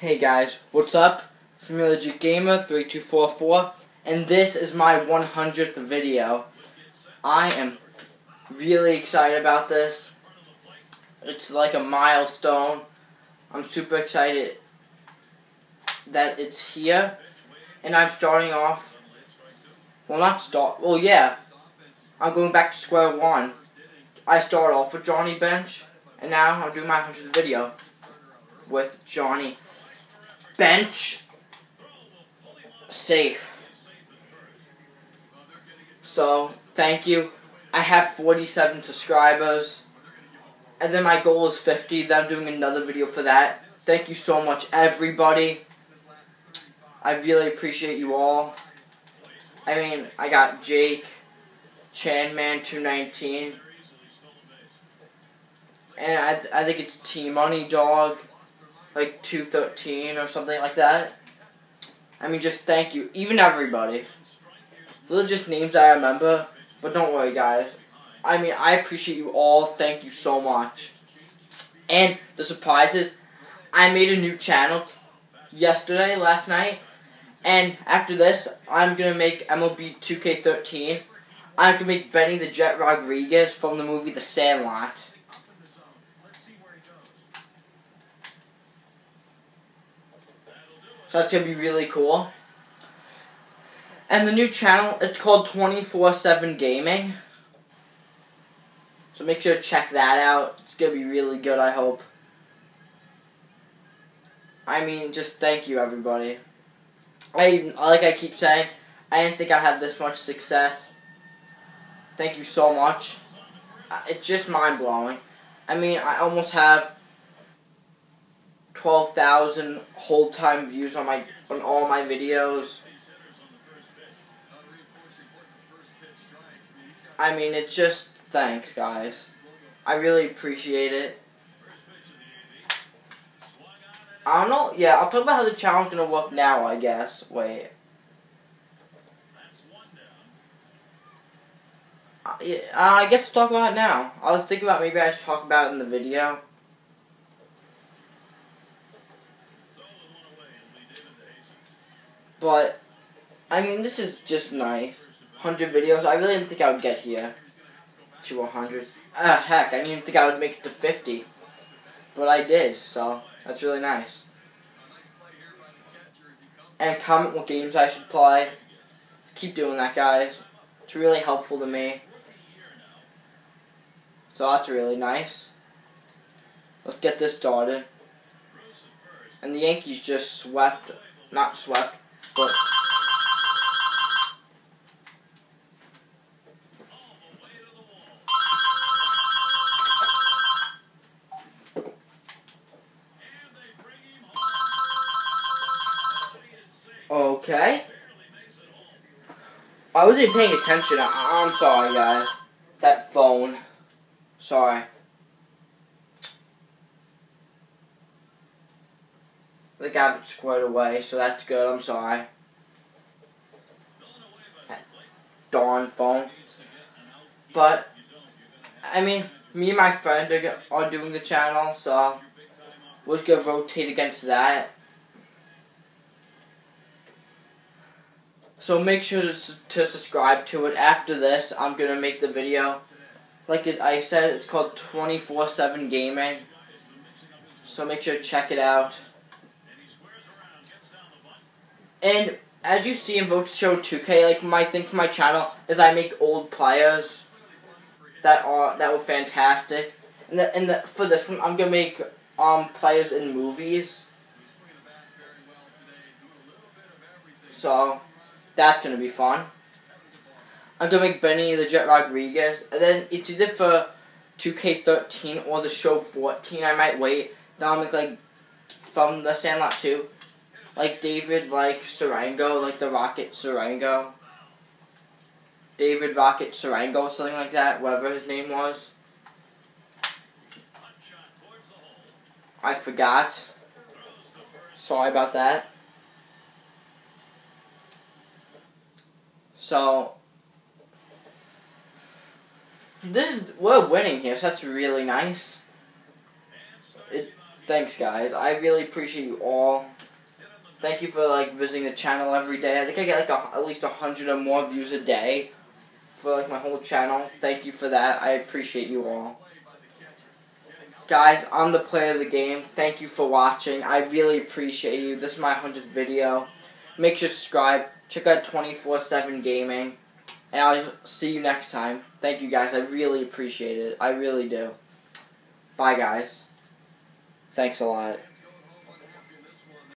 Hey guys, what's up? It's Gamer 3244, and this is my 100th video. I am really excited about this. It's like a milestone. I'm super excited that it's here, and I'm starting off. Well, not start. Well, yeah, I'm going back to square one. I started off with Johnny Bench, and now I'm doing my 100th video with Johnny Bench safe. So, thank you. I have 47 subscribers. And then my goal is 50. Then I'm doing another video for that. Thank you so much, everybody. I really appreciate you all. I mean, I got Jake, Chanman219, and I, th I think it's T Money Dog, like 213 or something like that. I mean, just thank you. Even everybody. Those are just names I remember. But don't worry, guys. I mean, I appreciate you all. Thank you so much. And the surprises. I made a new channel yesterday, last night. And after this, I'm going to make MLB 2K13. I'm going to make Benny the Jet Rodriguez from the movie The Sandlot. So that's going to be really cool. And the new channel, it's called 24-7 Gaming. So make sure to check that out. It's going to be really good, I hope. I mean, just thank you, everybody. I Like I keep saying, I didn't think I'd have this much success. Thank you so much. Uh, it's just mind-blowing. I mean, I almost have 12,000 whole time views on my on all my videos. I mean, it's just thanks, guys. I really appreciate it. I don't know. Yeah, I'll talk about how the channel's gonna work now. I guess. Wait. Uh, yeah, uh, I guess we'll talk about it now. I was thinking about maybe I should talk about it in the video. But, I mean, this is just nice. 100 videos. I really didn't think I would get here to 100. Ah, heck, I didn't even think I would make it to 50. But I did, so that's really nice. And comment what games I should play. Keep doing that, guys. It's really helpful to me. So that's really nice. Let's get this started. And the Yankees just swept, not swept, but Okay. I wasn't paying attention. I am sorry, guys. That phone. Sorry. The got it squared away, so that's good. I'm sorry. That darn phone. But, I mean, me and my friend are, are doing the channel, so we're just going to rotate against that. So make sure to, to subscribe to it. After this, I'm going to make the video. Like it, I said, it's called 24-7 Gaming. So make sure to check it out. And as you see in Vote Show 2K, like my thing for my channel is I make old players that are that were fantastic. And the, and the, for this one, I'm gonna make um players in movies. So that's gonna be fun. I'm gonna make Benny the Jet Rodriguez, and then it's either for 2K13 or the show 14. I might wait. Then I'll make like from the Sandlot 2, like David like Sarango, like the Rocket Sarango. David Rocket Sarango, something like that, whatever his name was. I forgot. Sorry about that. So this is we're winning here, so that's really nice. It, thanks, guys. I really appreciate you all. Thank you for like visiting the channel every day. I think I get like a, at least hundred or more views a day for like my whole channel. Thank you for that. I appreciate you all. Guys, I'm the player of the game. Thank you for watching. I really appreciate you. This is my 100th video. Make sure to subscribe. Check out 24-7 Gaming. And I'll see you next time. Thank you guys. I really appreciate it. I really do. Bye guys. Thanks a lot.